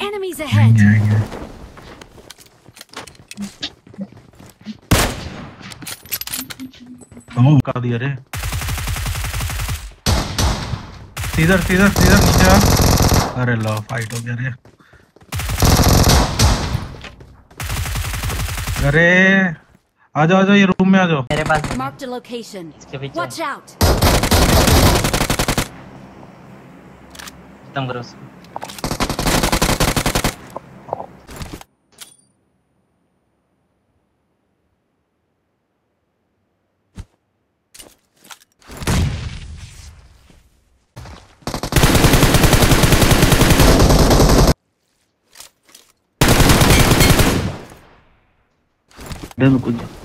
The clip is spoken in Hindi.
Enemies ahead! आएँगे ओ का दिया रे सीधर सीधर सीधर नीचे आ अरे लो फाइट हो गया रे अरे आ जाओ आ जाओ ये रूम में आ जाओ मेरे पास Marked a location. इसके पीछे Watch out! खत्म करो उसको डर में कूद जाओ